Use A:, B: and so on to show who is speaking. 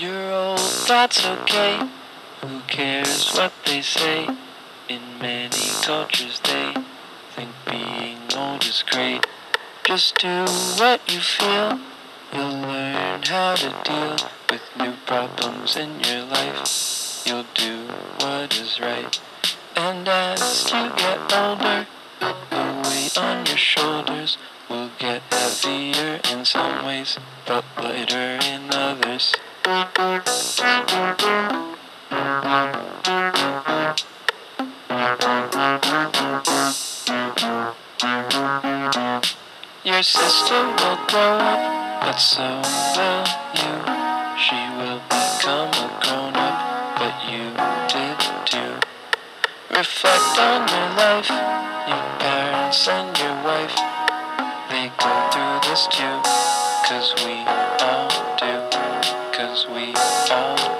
A: You're old, that's okay. Who cares what they say? In many cultures, they think being old is great. Just do what you feel. You'll learn how to deal with new problems in your life. You'll do what is right. And as you get older, the weight on your shoulders will get heavier in some ways, but lighter in others. Your sister will grow up, but so will you. She will become a grown up, but you did too. Reflect on your life, your parents and your wife. They go through this too, cause we all do, cause we all